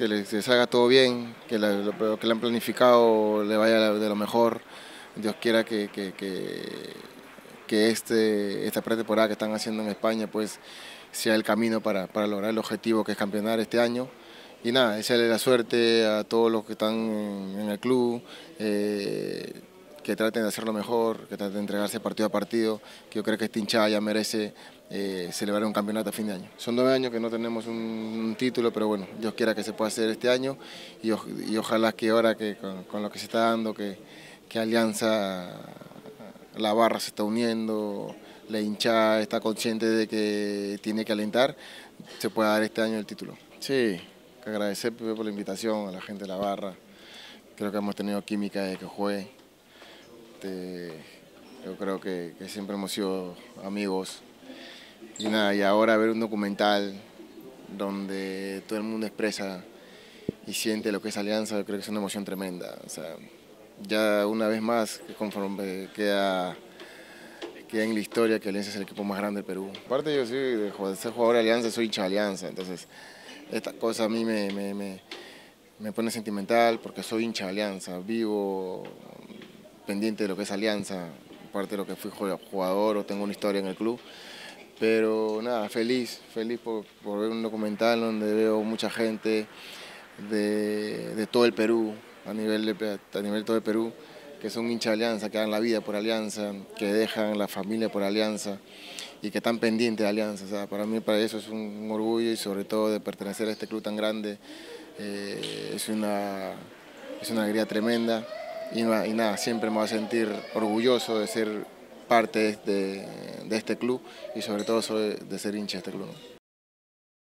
que les, les salga todo bien, que lo, que le han planificado le vaya de lo mejor. Dios quiera que, que, que, este, esta pretemporada que están haciendo en España pues sea el camino para, para lograr el objetivo que es campeonar este año. Y nada, desearle la suerte a todos los que están en el club, eh, que traten de hacerlo mejor, que traten de entregarse partido a partido, que yo creo que esta hinchada ya merece eh, celebrar un campeonato a fin de año. Son nueve años que no tenemos un, título, pero bueno, Dios quiera que se pueda hacer este año y, ojalá que ahora que con, lo que se está dando, que, Alianza, la barra se está uniendo, la hinchada está consciente de que tiene que alentar, se pueda dar este año el título. Sí, que agradecer por la invitación a la gente de la barra. Creo que hemos tenido química desde que jugué. Este, yo creo que, siempre hemos sido amigos. Y nada, y ahora ver un documental donde todo el mundo expresa y siente lo que es Alianza, yo creo que es una emoción tremenda. Ya una vez más, conforme queda, queda en la historia que Alianza es el equipo más grande del Perú. Aparte yo soy de ser jugador de Alianza, soy hincha de Alianza, entonces esta cosa a mí me, me, me, me pone sentimental porque soy hincha de Alianza, vivo pendiente de lo que es Alianza, aparte de lo que fui jugador o tengo una historia en el club. Pero nada, feliz, feliz por, por ver un documental donde veo mucha gente de, de todo el Perú, a nivel de, a nivel todo el Perú, que son hinchas de Alianza, que dan la vida por Alianza, que dejan la familia por Alianza y que están pendientes de Alianza. O sea, para mí para eso es un, un orgullo y sobre todo de pertenecer a este club tan grande, eh, es, una, es una alegría tremenda y, na- y nada, siempre me voy a sentir orgulloso de ser parte de, de este club y sobre todo de ser hincha de este club.